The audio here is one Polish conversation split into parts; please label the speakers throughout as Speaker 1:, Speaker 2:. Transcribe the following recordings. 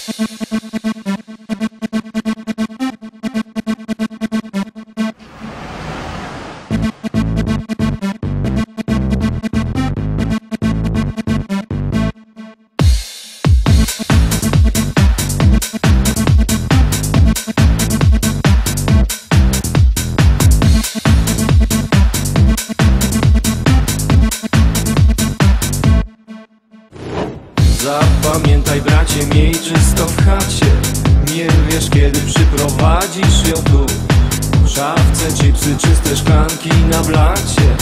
Speaker 1: フフフ。Zapamiętaj bracie, miej czysto w chacie. Nie wiesz kiedy przyprowadzisz ją tu. W szafce chipsy, czyste szklanki na blacie.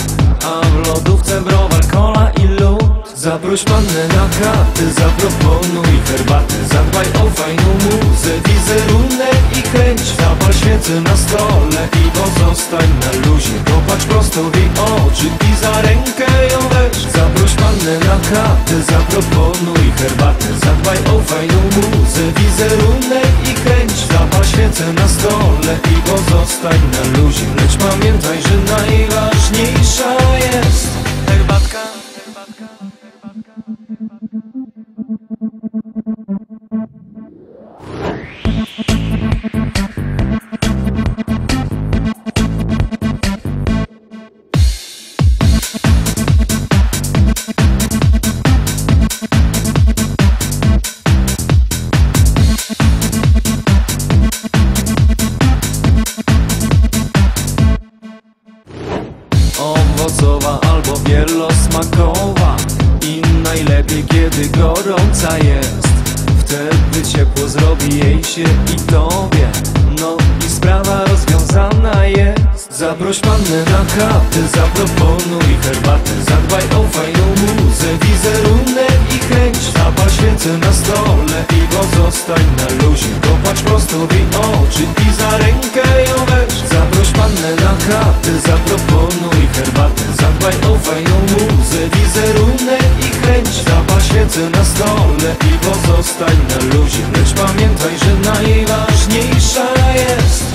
Speaker 1: A w lodówce browar, cola i lód. Zaproś pannę na chaty, zaproponuj herbatę Zadbaj o fajną muzę, wizerunek i chęć Zapal świecę na stole i pozostań na luzie. Popatrz prosto w jej oczy i za rękę ją weź Na chatę, zaproponuj herbatę. Zadbaj o fajną muzę, wizerunek i chęć Zapal świecę na stole. I pozostań na luzie Lecz pamiętaj, że najważniejsza Owocowa albo wielosmakowa I najlepiej kiedy gorąca jest. Wtedy ciepło zrobi jej się i tobie. No i sprawa rozwiązana jest. Zaproś pannę na chatę, zaproponuj herbatę Zadbaj o fajną muzę, wizerunek i chęć Zapal świecę na stole. I pozostań na luzie Popatrz prosto w oczy fajną muzę, wizerunek i chęć Zapal świecę na stole. I pozostań na luzie Lecz pamiętaj, że najważniejsza jest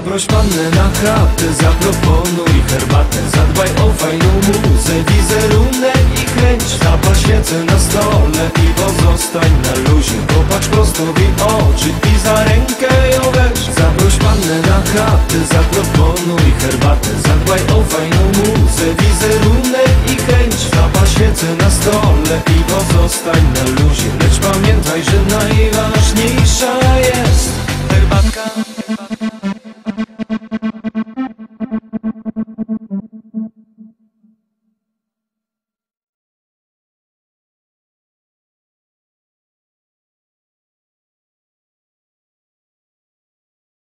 Speaker 1: Zaproś pannę na chatę, zaproponuj herbatę. Zadbaj o fajną muzę, wizerunek i chęć Zapal świecę na stole i pozostań na luzie. Popatrz prosto w oczy i za rękę ją weź. Zaproś pannę na chatę, zaproponuj herbatę. Zadbaj o fajną muzę, wizerunek i chęć Zapal świecę na stole i pozostań na luzie. Lecz pamiętaj, że najważniejsza